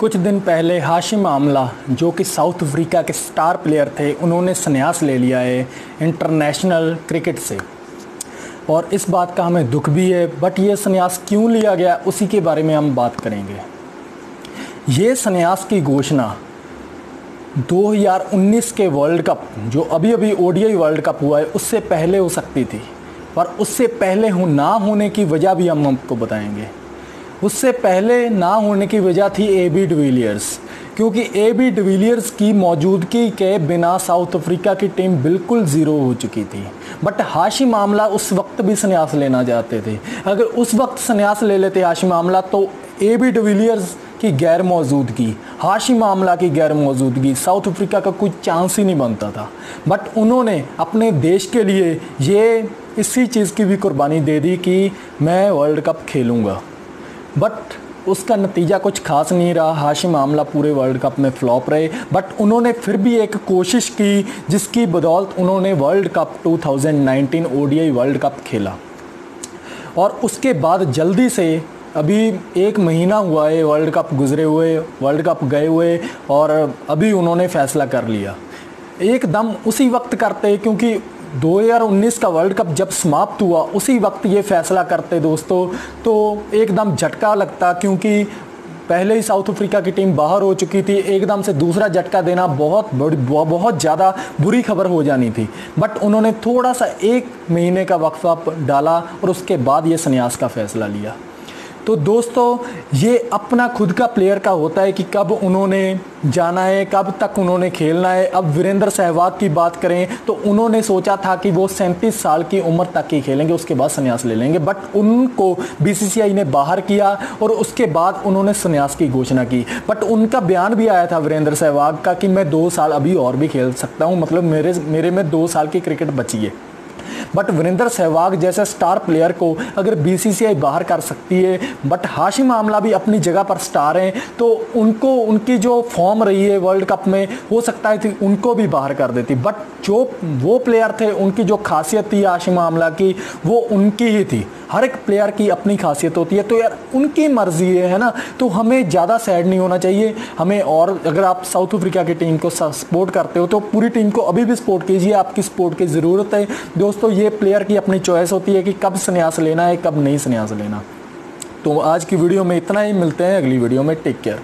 कुछ दिन पहले हाशिम आमला, जो कि साउथ अफ्रीका के स्टार प्लेयर थे, उन्होंने संन्यास ले लिया है इंटरनेशनल क्रिकेट से। और इस बात का हमें दुख भी है, बट ये संन्यास क्यों लिया गया, उसी के बारे में हम बात करेंगे। ये संन्यास की घोषणा 2019 के वर्ल्ड कप, जो अभी अभी ओडीआई वर्ल्ड कप हुआ है, उससे पहले हो सकती थी। पर उससे पहले हो ना होने की वजह भी हम आपको बताएँगे। उससे पहले ना होने की वजह थी ए बी डिविलियर्स क्योंकि ए बी डिविलियर्स की मौजूदगी के बिना साउथ अफ्रीका की टीम बिल्कुल ज़ीरो हो चुकी थी। बट हाशी मामला उस वक्त भी संन्यास लेना चाहते थे। अगर उस वक्त संन्यास ले लेते हाशी मामला तो ए बी डिविलियर्स की गैर मौजूदगी हाशी मामला की गैर मौजूदगी साउथ अफ्रीका का कोई चांस ही नहीं बनता था। बट उन्होंने अपने देश के लिए ये इसी चीज़ की भी कुर्बानी दे दी कि मैं वर्ल्ड कप खेलूँगा। बट उसका नतीजा कुछ खास नहीं रहा। हाशिम मामला पूरे वर्ल्ड कप में फ्लॉप रहे। बट उन्होंने फिर भी एक कोशिश की, जिसकी बदौलत उन्होंने world cup 2019 ODI world cup खेला। और उसके बाद जल्दी से अभी एक महीना हुआ है वर्ल्ड कप गुजरे हुए वर्ल्ड कप गए हुए, और अभी उन्होंने फैसला कर लिया। एकदम उसी वक्त करते क्योंकि 2019 का वर्ल्ड कप जब समाप्त हुआ, उसी वक्त ये फैसला करते दोस्तों तो एकदम झटका लगता क्योंकि पहले ही साउथ अफ्रीका की टीम बाहर हो चुकी थी, एकदम से दूसरा झटका देना बहुत बहुत ज़्यादा बुरी खबर हो जानी थी। बट उन्होंने थोड़ा सा एक महीने का वक्फा डाला और उसके बाद ये संन्यास का फैसला लिया। तो दोस्तों, ये अपना खुद का प्लेयर का होता है कि कब उन्होंने जाना है, कब तक उन्होंने खेलना है। अब वीरेंद्र सहवाग की बात करें तो उन्होंने सोचा था कि वो सैंतीस साल की उम्र तक ही खेलेंगे, उसके बाद संन्यास ले लेंगे। बट उनको बीसीसीआई ने बाहर किया और उसके बाद उन्होंने संन्यास की घोषणा की। बट उनका बयान भी आया था वीरेंद्र सहवाग का कि मैं दो साल अभी और भी खेल सकता हूँ मतलब मेरे मेरे में दो साल की क्रिकेट बची है। बट वीरेंद्र सहवाग जैसे स्टार प्लेयर को अगर बीसीसीआई बाहर कर सकती है बट हाशिम आमला भी अपनी जगह पर स्टार हैं तो उनको, उनकी जो फॉर्म रही है वर्ल्ड कप में, हो सकता है उनको भी बाहर कर देती। बट जो वो प्लेयर थे, उनकी जो खासियत थी हाशिम आमला की, वो उनकी ही थी। हर एक प्लेयर की अपनी खासियत होती है। तो यार, उनकी मर्ज़ी है है ना तो हमें ज़्यादा सैड नहीं होना चाहिए। हमें और, अगर आप साउथ अफ्रीका की टीम को सपोर्ट करते हो तो पूरी टीम को अभी भी सपोर्ट कीजिए। आपकी सपोर्ट की ज़रूरत है। दोस्तों ये प्लेयर की अपनी चॉइस होती है कि कब संन्यास लेना है, कब नहीं संन्यास लेना। तो आज की वीडियो में इतना ही, मिलते हैं अगली वीडियो में टेक केयर